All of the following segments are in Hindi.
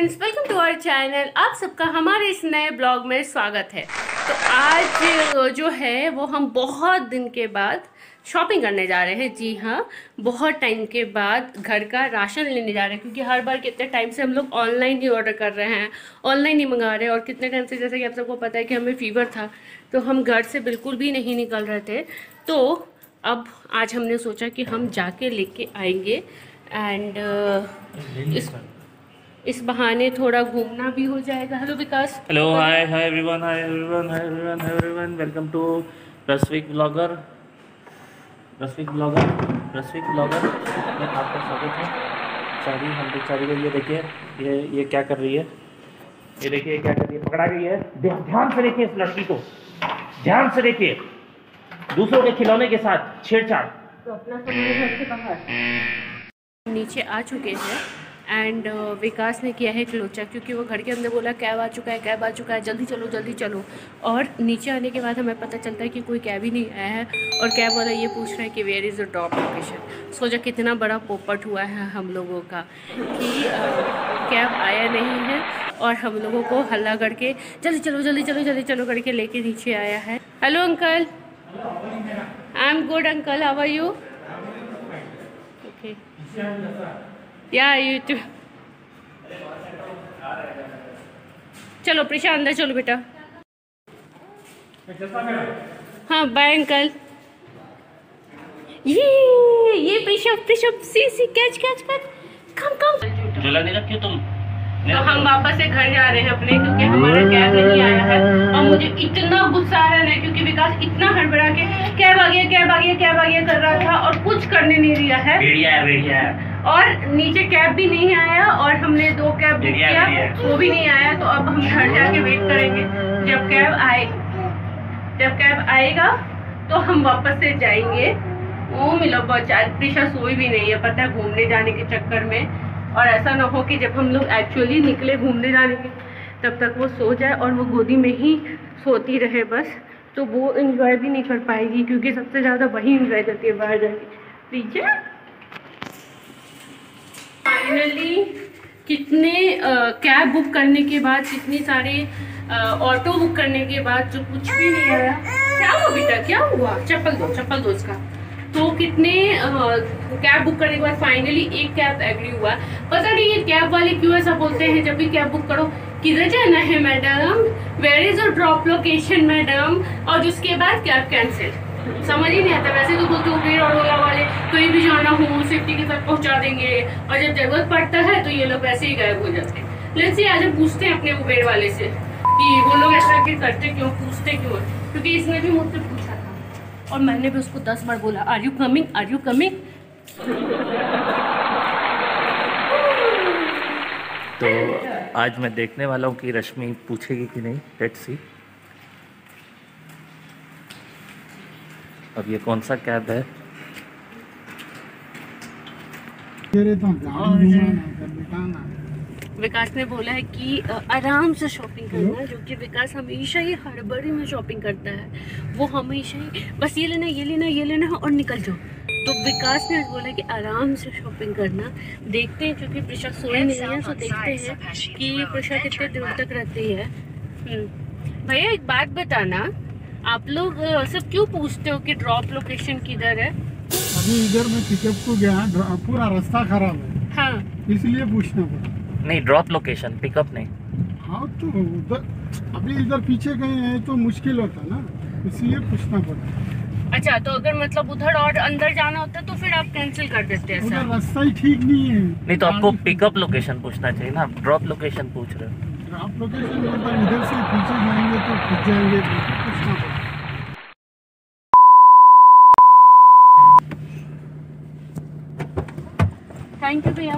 Friends welcome to our channel आप सबका हमारे इस नए ब्लॉग में स्वागत है। तो आज जो है वो हम बहुत दिन के बाद शॉपिंग करने जा रहे हैं। जी हाँ बहुत टाइम के बाद घर का राशन लेने जा रहे हैं क्योंकि हर बार कितने टाइम से हम लोग ऑनलाइन ही ऑर्डर कर रहे हैं। ऑनलाइन ही मंगा रहे हैं और कितने टाइम से जैसे कि आप सबको पता है कि हमें फ़ीवर था तो हम घर से बिल्कुल भी नहीं निकल रहे थे। तो अब आज हमने सोचा कि हम जाके लेके आएँगे। एंड uh, इस इस बहाने थोड़ा घूमना भी हो जाएगा। Hello Vikas. Hello hi hi everyone hi everyone hi everyone hi everyone welcome to Rasvik blogger Rasvik blogger Rasvik blogger में आपका स्वागत है। चारी हम लोग चारी को ये देखिए ये ये क्या कर रही है? ये देखिए क्या कर रही है? पकड़ा गई है। ध्यान से देखिए इस लड़की को। ध्यान से देखिए। दूसरों के खिलौने के साथ छेड़छाड़। तो अपना घर से बाहर। नीचे आ चुके हैं। एंड विकास ने किया है क्लोचा क्योंकि वो घर के अंदर बोला, कैब आ चुका है, कैब आ चुका है, जल्दी चलो जल्दी चलो। और नीचे आने के बाद हमें पता चलता है कि कोई कैब ही नहीं आया है, और कैब वाला ये पूछ रहा है कि where is the drop location सोचा कितना बड़ा पोपट हुआ है हम लोगों का कि कैब आया नहीं है, और हम लोगों को हल्ला करके, जल्दी चलो जल्दी चलो जल्दी चलो, करके लेके नीचे आया है। Hello uncle I am good uncle are you okay या यू टू चलो प्रिशा अंदर चलो बेटा। हाँ बाय अंकल ये ये Prisha Prisha see see catch catch catch come come झूला नहीं रखी तुम? तो हम वापस से घर जा रहे हैं अपने क्योंकि हमारा कैब नहीं आया है। और मुझे इतना गुस्सा आ रहा है क्योंकि विकास इतना हड़बड़ा के कैब आ गया कैब आ गया कैब आ गया कर रहा था और कुछ करने नहीं दिया है। भेड़िया है भेड़िया है। और नीचे कैब भी नहीं आया और हमने दो कैब बुक किया वो भी नहीं आया तो अब हम घर जाके वेट करेंगे। जब कैब आए जब कैब आएगा तो हम वापस से जाएँगे। ओ मिलो बचा प्रिशा सोई भी नहीं है पता है घूमने जाने के चक्कर में। और ऐसा ना हो कि जब हम लोग एक्चुअली निकले घूमने जाने के तब तक वो सो जाए और वो गोदी में ही सोती रहे बस। तो वो इंजॉय भी नहीं कर पाएगी क्योंकि सबसे ज़्यादा वही इंजॉय करती है बाहर जाके। प्रिशा फाइनली कितने कैब बुक करने के बाद, कितने सारे ऑटो बुक करने के बाद जो कुछ भी नहीं आया, क्या हुआ बेटा? क्या हुआ? चप्पल दो चप्पल दो इसका। तो कितने कैब बुक करने के बाद फाइनली एक कैब एग्री हुआ। पता नहीं ये कैब वाले क्यों ऐसा बोलते हैं, जब भी कैब बुक करो, किधर जाना है madam where is your drop location madam और उसके बाद कैब कैंसिल समझ ही नहीं आता। वैसे तो बोलते उबेर और ओला वाले कहीं भी जाना हो सेफ्टी के साथ पहुँचा देंगे। और जब ज़रूरत पड़ता है तो ये लोग वैसे ही गायब हो जाते हैं। लेट्स सी आज हम पूछते हैं अपने उबेर वाले से कि वो लोग ऐसा क्यों करते क्यों, पूछते क्यों क्योंकि इसने भी मुझसे पूछा था। और मैंने भी उसको दस बार बोला are you coming are you coming तो आज मैं देखने वाला हूँ कि रश्मि पूछेगी कि नहीं। लेट्स सी अब ये कौन सा कैब है? तेरे तो बिठाना। विकास ने बोला है कि आराम से शॉपिंग करना है जो कि विकास हमेशा ही हड़बड़ी में शॉपिंग करता है। वो हमेशा ही बस ये लेना ये लेना ये लेना और निकल जाओ। तो विकास ने आज बोला कि आराम से शॉपिंग करना। देखते हैं क्योंकि प्रिशा सोई नहीं है तो देखते हैं कि प्रिशा कितने दूर तक रहती है। हम्म। भैया एक बात बताना आप लोग सब क्यों पूछते हो कि ड्रॉप लोकेशन किधर है? अभी इधर मैं पिकअप को गया पूरा रास्ता खराब है। हाँ। इसलिए पूछना पड़ा। नहीं ड्रॉप लोकेशन पिकअप नहीं। हाँ तो उधर अभी इधर पीछे गए हैं तो मुश्किल होता ना इसलिए पूछना पड़ा। अच्छा तो अगर मतलब उधर और अंदर जाना होता तो फिर आप कैंसिल कर देते हैं उधर रास्ता ही ठीक नहीं है। नहीं तो आपको पिकअप लोकेशन पूछना चाहिए ना। ड्रॉप लोकेशन पूछ रहे हो। आप लोकेशन इधर से पीछे जाएँगे तो जाएँगे तो पूछना पड़ा थैंक यू भैया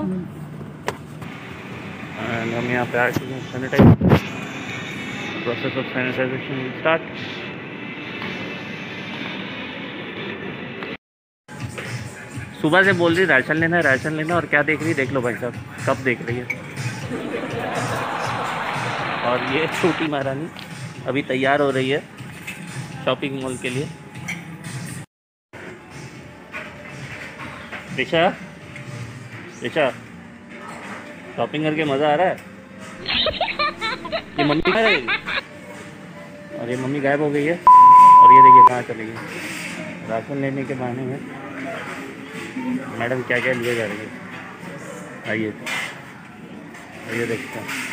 एंड हम यहाँ पे आ चुके हैं। Sanitize process of sanitization start सुबह से बोल रही, राशन लेना है, राशन लेना और क्या देख रही, देख लो भाई साहब, कब देख रही है। और ये छोटी महारानी अभी तैयार हो रही है शॉपिंग मॉल के लिए। ऋषा ऋषा शॉपिंग करके मज़ा आ रहा है? ये मम्मी कहाँ और ये मम्मी गायब हो गई है। और ये देखिए कहाँ चली गई। राशन लेने के बहाने में मैडम क्या क्या लिए जा रही है। आइए। आइए देखते हैं।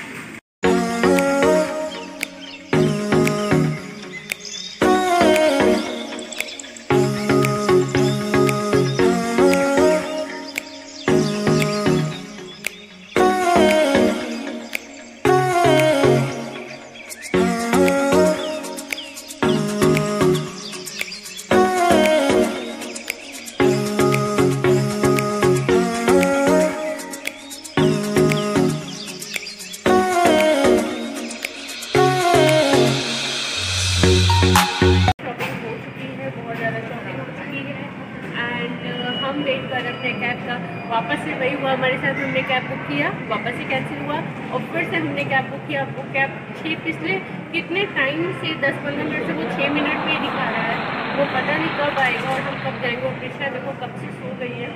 वापस से वही हुआ, हमारे साथ हमने कैब बुक किया, वापस से कैंसिल हुआ, और फिर से हमने कैब बुक किया। वो कैब छः पिछले कितने टाइम से दस पंद्रह मिनट से वो छः मिनट में दिखा रहा है। वो पता नहीं कब आएगा और हम कब जाएँगे। और देखो कब से सो गई है।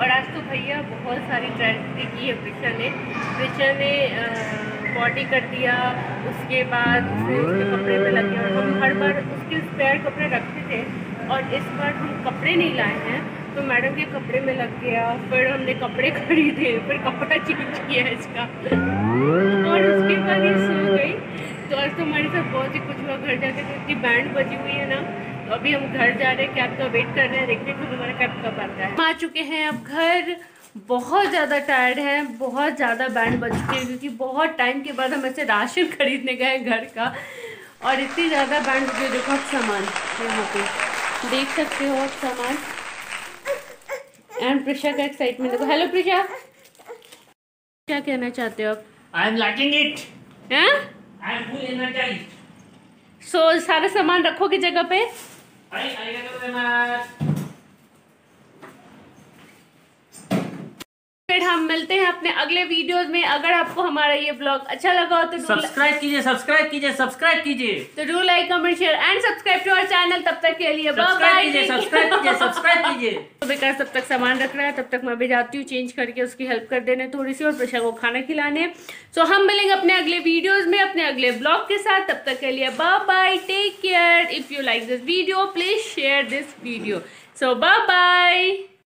और आज तो भैया बहुत सारी ट्रेजेडी की है प्रिशा ने। प्रिशा ने बॉडी कर दिया, उसके बाद उसने उसके कपड़े में लग गया। हम हर बार उसके स्पेयर कपड़े रखते थे और इस बार हम कपड़े नहीं लाए हैं। तो मैडम के कपड़े में लग गया, फिर हमने कपड़े खरीदे, फिर कपड़ा चेंज किया इसका। और उसके बाद ये सो गई। तो आज तो हमारे साथ बहुत ही कुछ हुआ, घर जाके तो इतनी बैंड बजी हुई है ना। तो अभी हम घर जा रहे हैं, कैब का वेट कर रहे हैं, देखते हैं हमारा कैब कब आता है। आ चुके हैं अब घर। बहुत ज़्यादा टायर्ड हैं, बहुत ज़्यादा बैंड बज चुके हैं, क्योंकि बहुत टाइम के बाद हम ऐसे राशन खरीदने गए घर का। और इतनी ज़्यादा बैंड बजे देखो आप सामान, यहाँ पे। देख सकते हो आप सामान। एंड प्रिशा का एक्साइटमेंट देखो। हेलो प्रिशा क्या कहना चाहते हो आप? आई एम लाइकिंग इट हैं I am full energised so सारा सामान रखोगे जगह पे? आई arigato gozaimasu फिर हम मिलते हैं अपने अगले वीडियोस में। अगर आपको हमारा ये ब्लॉग अच्छा लगा हो तो सब्सक्राइब कीजिए सब्सक्राइब कीजिए सब्सक्राइब कीजिए। तो do like comment share and subscribe to our channel तब तक के लिए बाय सब्सक्राइब कीजिए सब्सक्राइब कीजिए तो विकास तब तक सामान रख रहा है तब तक मैं भी जाती हूँ चेंज करके उसकी हेल्प कर देने थोड़ी सी और प्रशा को खाना खिलाने। सो हम मिलेंगे अपने अगले वीडियोस में अपने अगले ब्लॉग के साथ। तब तक के लिए bye bye take care if you like this video please share this video so bye bye